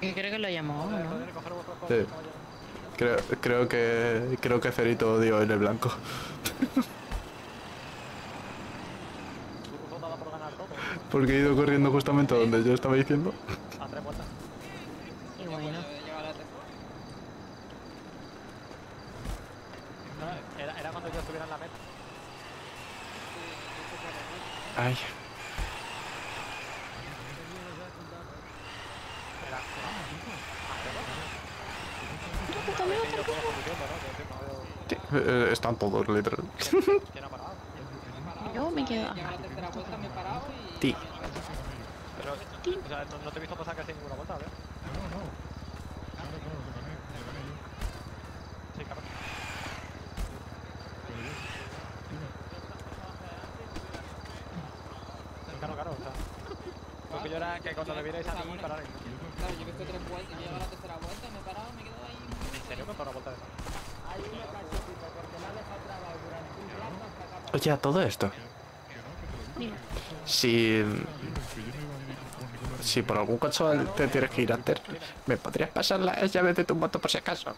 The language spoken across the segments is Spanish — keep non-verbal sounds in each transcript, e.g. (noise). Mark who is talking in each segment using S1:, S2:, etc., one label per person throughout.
S1: Creo que lo llamó, ¿no?
S2: Sí. Creo, creo que creo que Cerito dio el blanco. (laughs) Porque he ido corriendo justamente a donde yo estaba diciendo.
S3: A tres vueltas.
S1: Y bueno.
S3: No, era, era cuando yo estuviera en la meta.
S2: Ay,
S3: Era.
S2: sí, eh, están todos, literal.
S3: ¿Quién ha parado?
S1: Yo me quedo.
S4: He parado.
S2: Ti.
S3: Pero, o sea, no, no te he visto pasar casi ninguna vuelta, ¿verdad? Sí, claro. Claro, claro, o sea. Lo que yo era que cuando me vierais a mí parar.
S4: Claro, yo he visto tres vueltas, yo la tercera vuelta, me he parado, me he quedado ahí...
S3: ¿En serio me para una vuelta de?
S2: Oye, a todo esto.
S1: Mira.
S2: Si. Si por algún casual te tienes que ir antes, ¿me podrías pasar las llaves de tu moto por si acaso?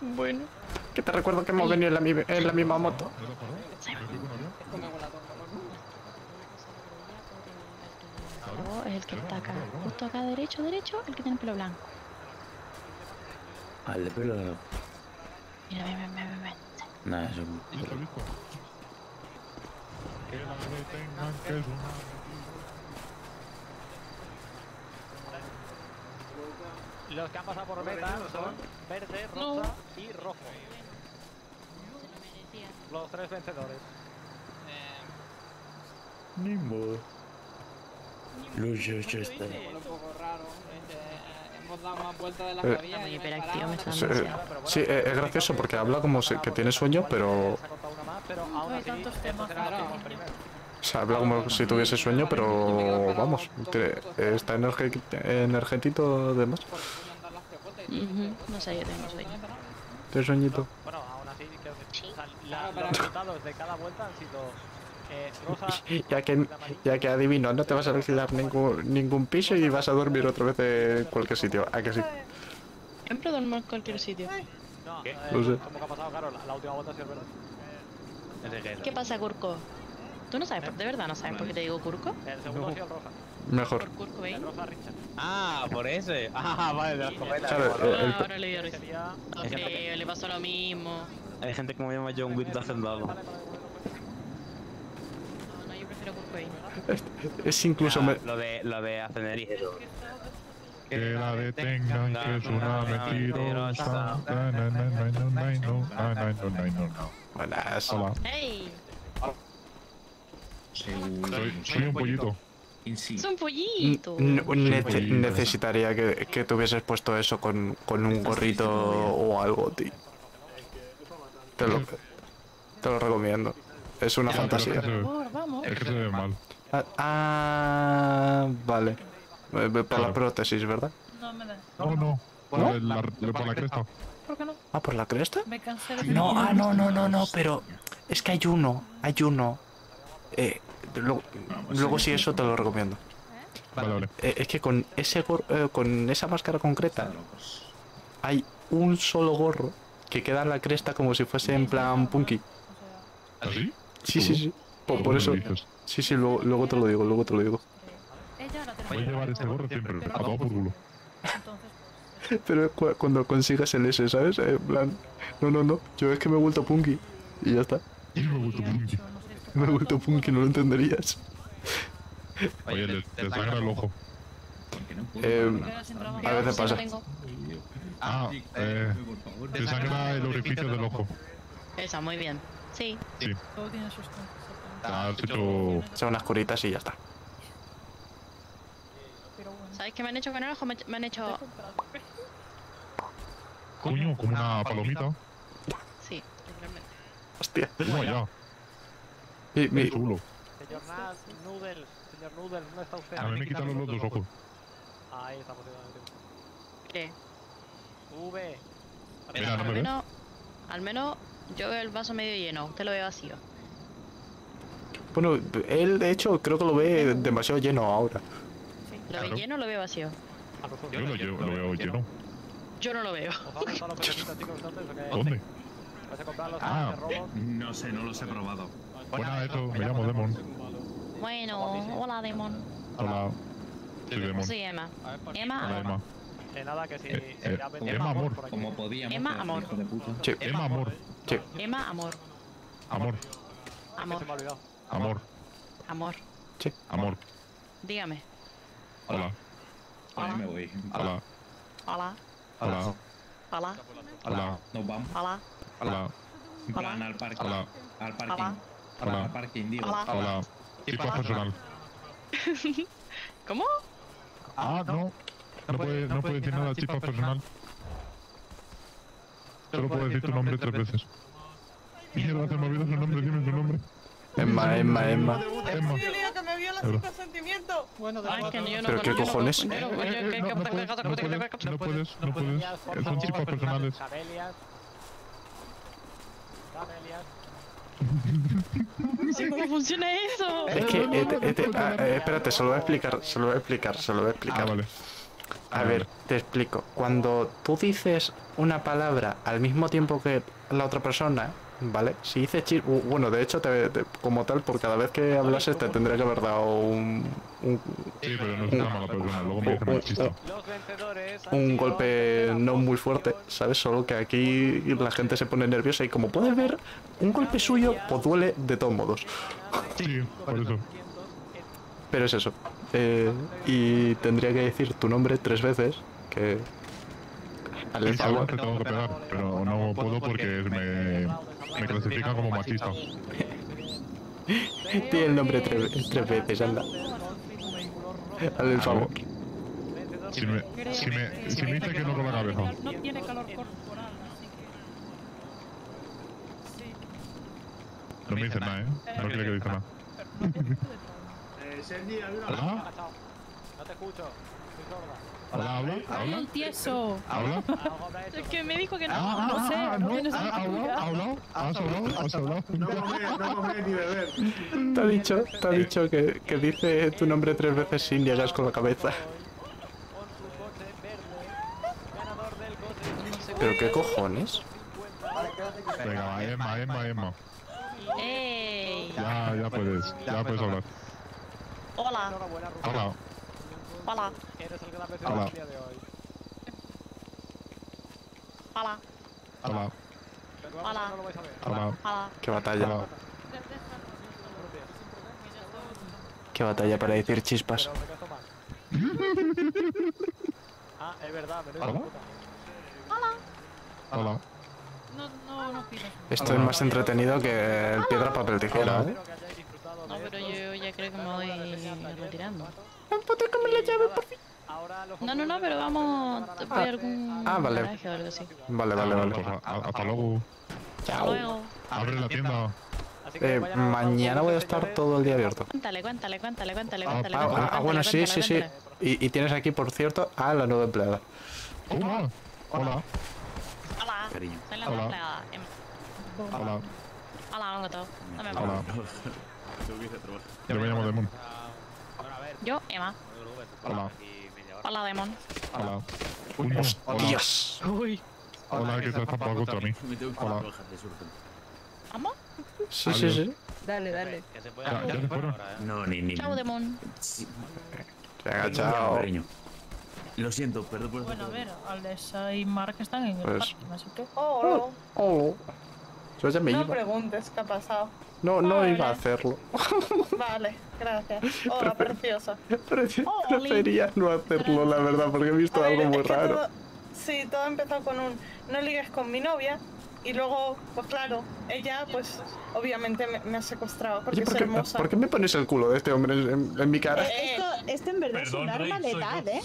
S2: Bueno. Que te recuerdo que hemos venido en la, mi- en la misma moto.
S4: A
S1: Oh, es el que está acá. Justo acá, derecho, derecho, el que tiene el pelo blanco.
S5: Al de pelo largo.
S1: Mira, ven, ven, ven, ven, ven.
S5: Nah, eso
S3: Los que han pasado por meta son verde, rosa y rojo. Los tres vencedores.
S5: Ni modo. Lucho, está.
S4: huele un poco raro. este, hemos dado más vueltas de las
S2: Eh,
S4: que había me
S2: Sí, eh, sí, eh, es gracioso porque habla como si- que tiene sueño, pero.
S3: Primero.
S2: O sea, habla como si tuviese sueño, pero. Vamos, está energetito de más.
S1: No sé, yo tengo sueño.
S2: Tiene sueñito.
S3: Bueno, aún así, creo que los resultados de cada vuelta han sido eh, rosa.
S2: Ya que, ya que adivino, no te vas a alquilar ningún, ningún piso y vas a dormir otra vez en cualquier sitio. ¿A que sí?
S1: Siempre duermo en cualquier sitio.
S3: No,
S2: No sé.
S3: como que ha pasado, claro, la, la última vuelta verde.
S1: ¿Qué pasa, Curco? ¿Tú no sabes, de verdad no sabes por qué te digo Curco?
S3: El segundo ha sido el rosa.
S2: Mejor.
S1: Por Curco, ¿veis?
S3: El rosa Richard.
S5: Ah, por ese. (laughs) Ah, vale, de las cometas.
S1: Ah, ahora le dio risa. No le pasó lo mismo.
S5: Hay gente como llama John Wick de hacendado.
S2: Es, es incluso. me-
S5: Lo de, lo de.
S6: Que la detengan, que es una mentirosa.
S2: Buenas.
S6: Soy, soy un pollito.
S1: ¡Es un pollito!
S2: Necesitaría que, que te hubieses puesto eso con, con un gorrito o algo, tío. Te lo, te lo recomiendo. Es una fantasía.
S6: es que se- ve mal.
S2: Ah, ah, vale. Eh, Por la prótesis, ¿verdad?
S7: No me da.
S6: No, no. Por, la, por la cresta.
S7: ¿Por qué no?
S2: Ah, por la cresta.
S7: Me cansé de
S2: No, ah, no, no, no, no, pero es que hay uno, hay uno. Eh, luego, luego sí eso te lo recomiendo.
S6: Vale, vale.
S2: Eh, es que con ese gor- eh, con esa máscara concreta hay un solo gorro que queda en la cresta como si fuese en plan punky.
S6: ¿Así?
S2: Sí, sí, sí. Por, por eso. Sí, sí, luego, luego te lo digo, luego te lo digo.
S6: Voy a llevar este gorro siempre. A todo por culo. (laughs)
S2: Pero cu- cuando consigas el S, ¿sabes? Eh, En plan, no, no, no, yo es que me he vuelto punky. Y ya está.
S6: Y me he vuelto punky.
S2: Me he vuelto punky, no lo entenderías.
S6: Oye, le, te sangra el ojo.
S2: Eh, a veces pasa.
S6: Ah, eh. Te sangra el orificio del ojo.
S1: Esa, muy bien. Sí.
S6: Sí.
S7: todo tiene sus cosas.
S6: Has hecho.
S2: Son unas curitas y ya está.
S1: ¿Sabéis qué me han hecho con el ojo? Me, me han hecho...
S6: Coño, como una palomita.
S1: Sí, literalmente.
S2: Hostia.
S6: Toma ya.
S2: Mi- mi-.
S3: Señor Nas, Noodles, señor Noodles, ¿dónde está usted?
S6: A mí me quitaron los dos ojos.
S3: Ahí estamos.
S1: ¿Qué?
S3: V.
S6: Mira,
S1: Al menos, al menos yo veo el vaso medio lleno, usted lo ve vacío.
S2: Bueno, él de hecho creo que lo ve demasiado lleno ahora.
S1: ¿Lo ve lleno o lo ve vacío?
S6: Yo lo, llevo, lo veo lleno.
S1: Yo no lo veo. (laughs)
S6: ¿Dónde?
S3: ¿Vais a comprarlos
S6: Ah.
S8: No sé, no los he probado.
S6: Nada, eso, me llamo Demon.
S1: Bueno, hola, Demon.
S6: Hola. Soy Demon.
S1: Soy Emma.
S6: Hola,
S1: Emma,
S6: Emma.
S3: Eh, nada, que si,
S6: Eh,
S3: si
S6: eh,
S3: ya ven-
S6: Emma, amor.
S3: por aquí.
S8: Como podíamos.
S1: Emma, amor.
S8: hijo de puta.
S2: Sí,
S6: Emma, amor.
S2: sí.
S1: Emma, amor.
S6: Amor.
S1: Amor.
S6: Amor.
S1: amor.
S6: Amor.
S1: Dígame.
S6: Hola.
S8: Ahora me voy.
S6: Hola.
S1: Hola,
S6: Hola.
S1: hola,
S6: Hola.
S8: Nos vamos.
S1: hola,
S6: Hola.
S8: Plan al parque.
S6: Hola.
S8: Al parking.
S1: Hola.
S6: Hola.
S8: Al parking, digo.
S1: Hola.
S6: Hola. Tipo personal.
S1: ¿Cómo?
S6: Ah, no. No puede, no puede decir nada, tipo personal. Solo puedo decir tu nombre tres veces. Mierda, se me olvidó su nombre, dime su nombre.
S2: Emma, Emma, Emma.
S6: Emma.
S9: que me viola
S6: Pero-
S9: sin consentimiento.
S3: Bueno, de
S1: Ay,
S3: nada,
S1: que yo no
S2: ¿Pero qué cojones?
S1: no-
S6: no, no puedes, no puedes, no no Son tipos personales.
S1: No cómo funciona eso.
S2: Es que, eh, te- eh, te- ah, espérate, se lo voy a explicar, se lo voy a explicar, se lo voy a
S6: Ah,
S2: explicar.
S6: vale.
S2: A ver, te explico. Cuando tú dices una palabra al mismo tiempo que la otra persona, ¿vale? Si dices chis... Bueno, de hecho, te- te- como tal, por cada vez que hablases te tendría que haber dado un, un,
S6: Sí, pero no es una mala persona, luego me
S3: han
S2: un
S3: sido
S2: golpe no muy fuerte, ¿sabes? Solo que aquí la gente se pone nerviosa y como puedes ver, un golpe suyo pues duele de todos modos.
S6: Sí, por eso.
S2: Pero es eso. Eh, y tendría que decir tu nombre tres veces, que... Al
S6: Sí,
S2: favor.
S6: te tengo que pegar, pero no puedo porque me, me clasifican como machista. (laughs)
S2: Di el nombre tres, tres veces, anda. Hazle el favor.
S6: Si me, si me, si me dice que no con la cabeza.
S7: No tiene calor corporal, así que. Sí.
S6: No me dice nada, ¿eh? No quiere que diga nada. ¿Hola?
S3: Chao. No te escucho. Soy sorda.
S6: ¿Hola? ¿Habla?
S7: ¡Ay,
S6: ¿Habla?
S7: el tieso!
S6: ¿Habla?
S1: Es que me dijo que no.
S6: Ah, ah,
S7: no sé,
S6: ah,
S7: no
S6: no,
S7: tienes
S6: ah,
S7: sentido.
S6: ¿hablado? ¿Hablado? ¿Has hablado? ¿Has hablado?
S2: Te ha dicho, te ha dicho que, que dice tu nombre tres veces sin llegas con la cabeza. ¿Pero qué cojones?
S6: Venga, va, Emma, Emma, Emma.
S1: ¡Ey!
S6: Ya, ya puedes, ya puedes hablar.
S1: Hola,
S3: Enhorabuena, Rubén.
S6: Hola,
S1: hola,
S3: Eres el gran vencedor
S6: Hola.
S3: del día de hoy.
S1: hola,
S6: hola,
S3: Pero
S1: Hola.
S3: no lo vais a ver.
S6: hola,
S1: hola.
S2: Qué batalla.
S6: hola.
S2: Qué batalla para decir chispas.
S3: Pero. (laughs) Ah, es verdad, me lo
S6: Hola. Hola.
S7: No, no, no pidas.
S2: Esto es más entretenido que el piedra, papel, tijera, ¿eh?
S1: Pero yo ya creo que me voy retirando.
S3: Ahora los
S1: No, no, no, pero vamos. A algún
S2: Ah, vale.
S1: garaje o algo así.
S2: Vale, vale, vale.
S6: Pues hasta luego.
S1: Hasta luego.
S6: Abre la tienda.
S2: Eh, mañana voy a estar todo el día abierto.
S1: Cuéntale, cuéntale, cuéntale, cuéntale,
S6: Ah,
S1: cuéntale.
S2: Ah,
S1: cuéntale,
S2: ah, ah, bueno, sí,
S1: cuéntale,
S2: sí, sí. Y, y tienes aquí, por cierto, a la nueva empleada.
S6: Hola. Hola.
S1: Hola,
S8: Cariño.
S1: soy la
S6: Hola.
S1: empleada. Em,
S6: Hola.
S1: Hola, hola,
S6: Yo me llamo Demon.
S1: Yo, Emma.
S6: Hola.
S1: Hola, Demon.
S6: Hola. Uy, no. Hola.
S2: ¡Dios!
S1: Uy.
S6: Hola, que te has tapado contra mí. Hola.
S1: ¿Vamos?
S2: Sí, sí, sí.
S9: Dale, dale.
S6: Ya, ya se fueron.
S8: No, ni ni.
S1: Chao, Demon.
S2: Venga, chao.
S8: Lo siento, perdón por
S7: Bueno, a ver, Alessa y Mark están en el parking, así que.
S9: Oh,
S2: Oh. Yo ya me
S9: no
S2: iba.
S9: preguntes qué ha pasado.
S2: No, no
S9: Vale.
S2: iba a hacerlo. (laughs)
S9: Vale, gracias. Hola, preciosa.
S2: Preci-
S1: Oli.
S2: Prefería no hacerlo, la verdad, porque he visto
S9: A ver,
S2: algo muy raro.
S9: todo- sí, todo empezó con un no ligues con mi novia. Y luego, pues claro, ella, pues obviamente me, me ha secuestrado porque
S2: ¿por qué,
S9: hermosa.
S2: por qué me pones el culo de este hombre en, en mi cara?
S9: Eh,
S10: Esto, esto en verdad
S6: Perdón,
S10: es un arma letal. ¿eh?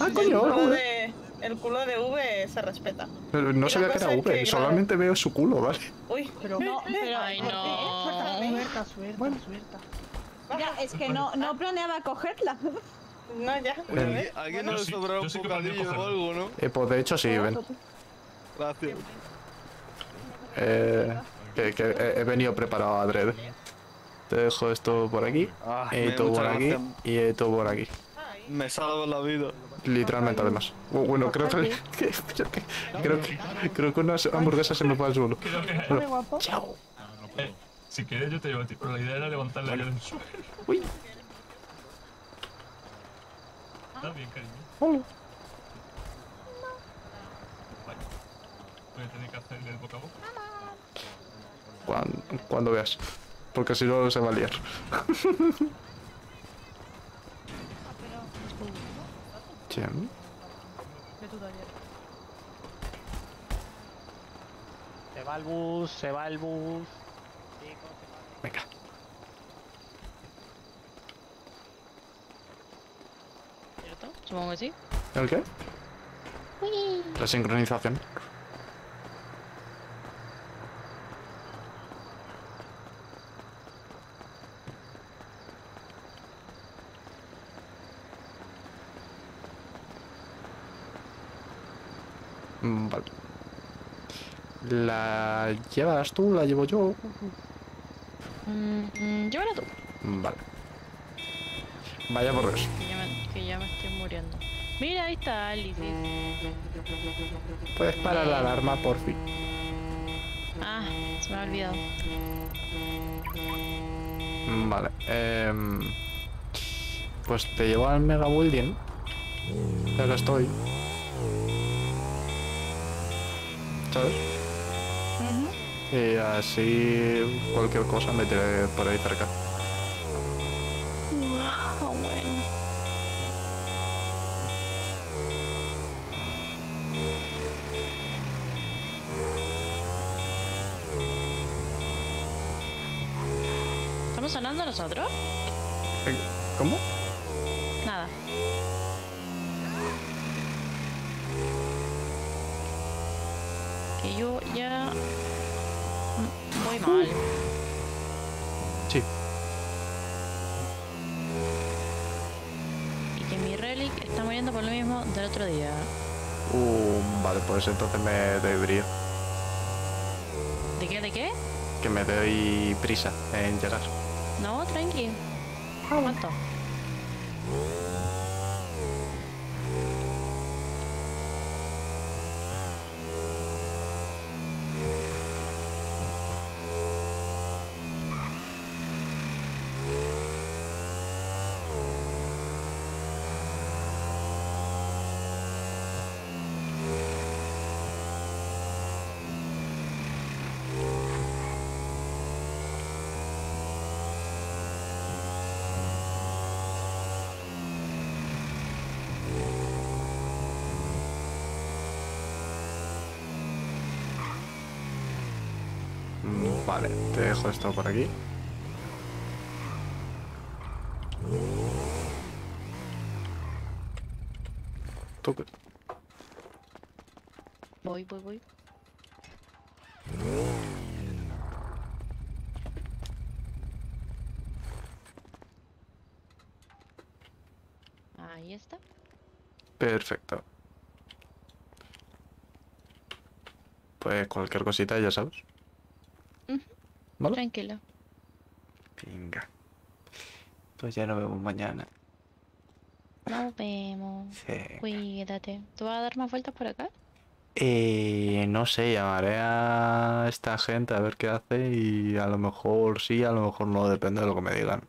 S2: Ah,
S9: el,
S2: coño,
S9: de, el culo de V se respeta.
S2: Pero no sabía que era V,
S9: que, claro.
S2: solamente veo su culo, ¿vale?
S9: Uy,
S10: Pero
S7: No,
S10: pero-
S1: Ay,
S10: ¿por
S1: no.
S10: qué?
S7: Suelta, suelta, suelta.
S10: Ya, es que no, no planeaba cogerla.
S9: no, ya.
S2: Eh,
S11: ¿Alguien no le sobra un bocadillo o algo, no?
S2: eh, pues de hecho sí, ven.
S11: Gracias.
S2: Eh, que, que he, he venido preparado a Dredd. Te dejo esto por aquí,
S11: Ah,
S2: esto por
S11: muchas
S2: aquí,
S11: gracias.
S2: y esto por aquí.
S11: Me salva la vida.
S2: Literalmente, además. Bu- Bueno, creo que, (laughs) que- creo que creo que una hamburguesa se me fue al suelo. Bueno, chao.
S6: Eh, si quieres yo te llevo a ti, pero la idea era levantarla yo del suelo.
S2: Uy.
S6: Está bien, cariño.
S2: Hola.
S6: Vale. Voy a tener que hacerle el boca a boca.
S2: Cuando, cuando veas. Porque si no se va a liar. (laughs)
S7: De tu taller.
S3: Se va el bus, se va el bus.
S2: Venga.
S1: ¿Cierto? Supongo que sí.
S2: ¿El qué?
S1: Uy.
S2: La sincronización. Mm, Vale. ¿La llevas tú? ¿La llevo yo?
S1: Mm, mm, llévala tú.
S2: Vale. Vaya por Dios.
S1: Que ya, me, que ya me estoy muriendo. Mira, ahí está Alice.
S2: Puedes parar la alarma, por fin.
S1: Ah, se me ha olvidado.
S2: Vale. em, pues te llevo al Mega Building. Ya lo estoy. ¿Sabes? Y así cualquier cosa me tiré por ahí cerca.
S1: Wow, bueno. ¿Estamos sonando nosotros?
S2: Eh, ¿Cómo?
S1: Nada. Que yo ya voy mal.
S2: Sí.
S1: Y que mi relic está muriendo por lo mismo del otro día.
S2: Uh, vale, pues entonces me doy brío.
S1: ¿De qué? ¿De qué?
S2: Que me doy prisa en llegar.
S1: No, tranqui. ¿Cuánto?
S2: Mm, Vale, te dejo esto por aquí. ¿Tú qué?
S1: Voy, voy, voy. Ahí está.
S2: Perfecto. Pues cualquier cosita, ya sabes.
S1: Tranquilo.
S2: Venga. Pues ya nos vemos mañana.
S1: Nos vemos.
S2: Sí.
S1: Cuídate. ¿Tú vas a dar más vueltas por acá?
S2: Eh, no sé, llamaré a esta gente a ver qué hace y a lo mejor sí, a lo mejor no, depende de lo que me digan.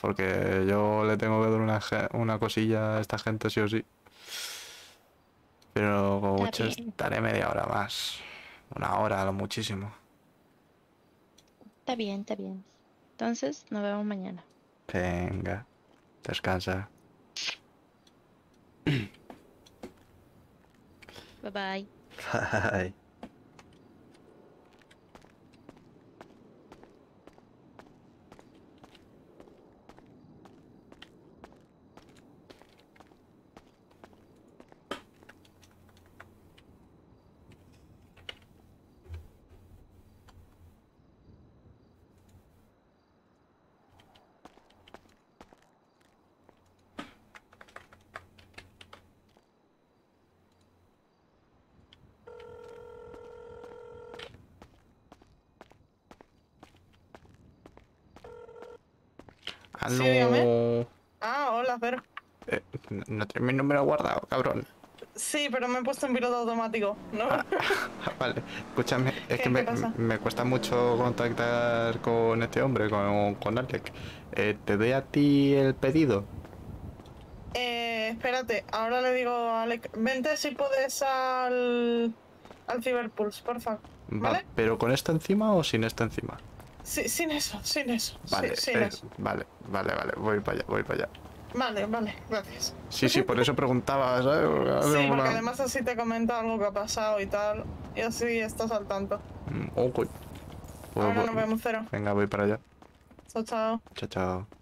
S2: Porque yo le tengo que dar una, una cosilla a esta gente sí o sí. Pero como mucho estaré media hora más. Una hora, a lo muchísimo.
S1: Está bien, está bien. Entonces, nos vemos mañana.
S2: Venga, descansa. (laughs)
S1: Bye bye.
S2: Bye.
S9: Sí.
S2: Aló.
S9: Ah, hola, Fer.
S2: Eh, No, no tienes mi número guardado, cabrón.
S9: Sí, pero me he puesto en piloto automático, ¿no?
S2: Ah, Vale, escúchame, es
S9: ¿Qué-
S2: que me, me cuesta mucho contactar con este hombre, con, con Alec. Eh, ¿Te doy a ti el pedido?
S9: Eh, espérate, ahora le digo a Alec, vente si puedes al, al Cyberpulse, porfa.
S2: Va,
S9: ¿Vale?
S2: ¿Pero con esto encima o sin esto encima?
S9: Sí, sin eso, sin eso. sí,
S2: Vale,
S9: sin
S2: eh,
S9: eso.
S2: vale, vale, vale, voy para allá, voy para allá.
S9: Vale, vale, gracias.
S2: Sí, sí, por eso preguntaba, ¿sabes?
S9: Sí,
S2: Una-
S9: porque además así te comenta algo que ha pasado y tal, y así estás al tanto.
S2: Mm, ok. Pues
S9: Ahora nos vemos, Cero.
S2: Venga, voy para allá.
S9: Chao, chao.
S2: Chao, chao.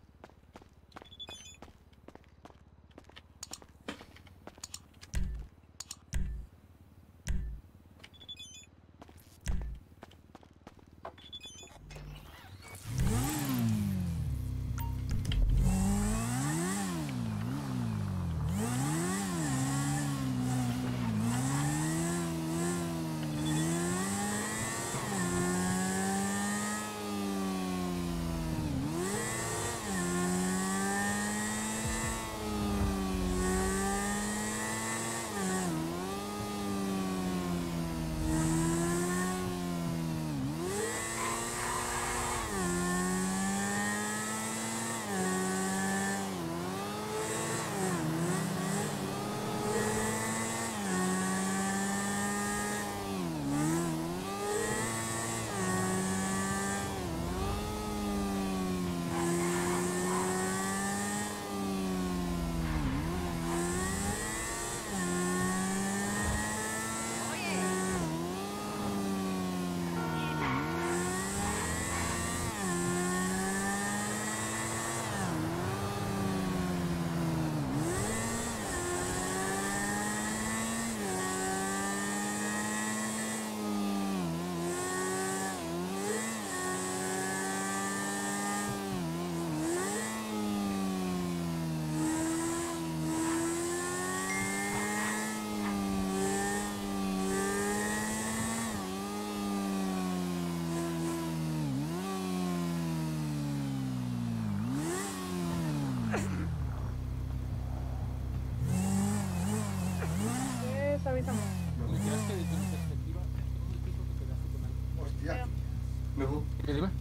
S9: Pues avísame.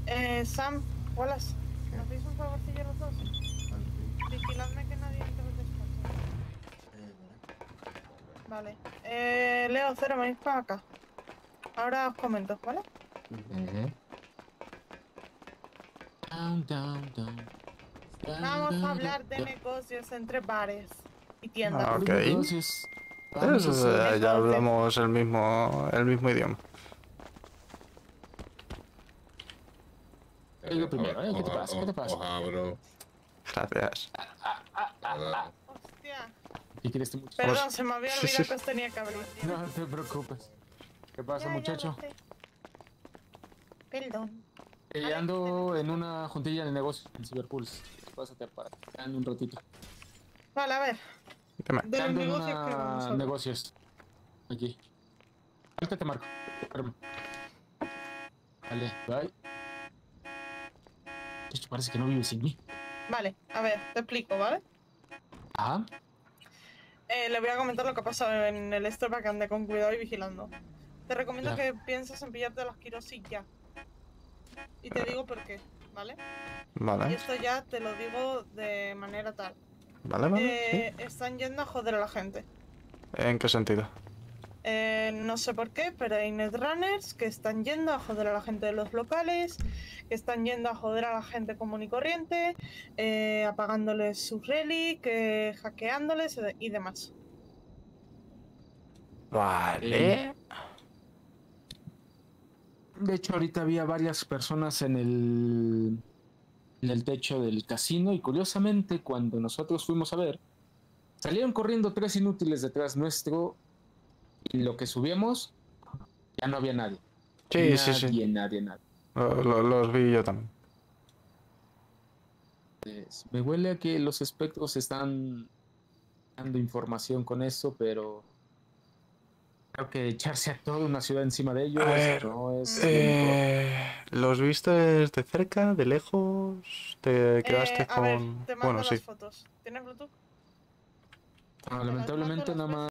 S9: Eh, Sam, Wallace, ¿me hacéis un favorcillo los dos? Vigiladme que nadie entre el despacho. Vale. Eh, Leo, Cero, venís para acá. Ahora os comento, ¿vale?
S12: Down, down, down.
S9: Vamos a hablar de negocios entre bares y tiendas.
S2: Ah, ok.
S12: Negocios. Vamos hacer-
S2: eh, ya hablamos el mismo, el mismo idioma.
S12: Oiga, primero, ¿eh? ¿Qué te pasa? ¿Qué te pasa?
S2: Gracias.
S9: Hostia.
S12: ¿Qué quieres tú?
S9: Perdón, se me había
S2: sí,
S9: olvidado
S2: sí.
S9: que os tenía que abrir.
S12: No te preocupes. ¿Qué pasa,
S9: Ya,
S12: muchacho?
S9: lo. Perdón.
S12: Eh, ando en una juntilla de negocios en Cyberpulse. Pásate para ando un ratito.
S9: Vale, a ver. De los negocios que vamos a
S12: negocios. Aquí. Ahorita te marco. Espérame. Vale, bye. Esto parece que no vive sin mí.
S9: Vale, a ver, te explico, ¿vale?
S12: Ajá.
S9: Eh, le voy a comentar lo que ha pasado en el esto para que ande con cuidado y vigilando. Te recomiendo
S12: Ya.
S9: que pienses en pillarte las Kirosi ya. Y te digo por qué, ¿vale? Y
S2: Vale,
S9: esto ya te lo digo de manera tal.
S2: Vale, vale.
S9: Eh, Están yendo a joder a la gente.
S2: ¿En qué sentido?
S9: Eh, no sé por qué, pero hay netrunners que están yendo a joder a la gente de los locales, que están yendo a joder a la gente común y corriente, eh, apagándoles sus relic, eh, hackeándoles y demás.
S2: Vale.
S12: De hecho, ahorita había varias personas en el, en el techo del casino y curiosamente cuando nosotros fuimos a ver, salieron corriendo tres inútiles detrás nuestro y lo que subíamos ya no había nadie.
S2: Sí, sí, sí.
S12: Nadie, nadie, nadie.
S2: Lo- lo- los vi yo también.
S12: Pues, me huele a que los espectros están dando información con eso, pero creo que echarse a toda una ciudad encima de ellos
S2: A ver,
S12: no es...
S2: Eh, ¿Los viste de cerca, de lejos? ¿Te quedaste
S9: Eh, a ver,
S2: con...?
S9: te mando
S2: bueno, sí.
S9: las fotos. ¿Tienes Bluetooth?
S12: Ah, lamentablemente nada más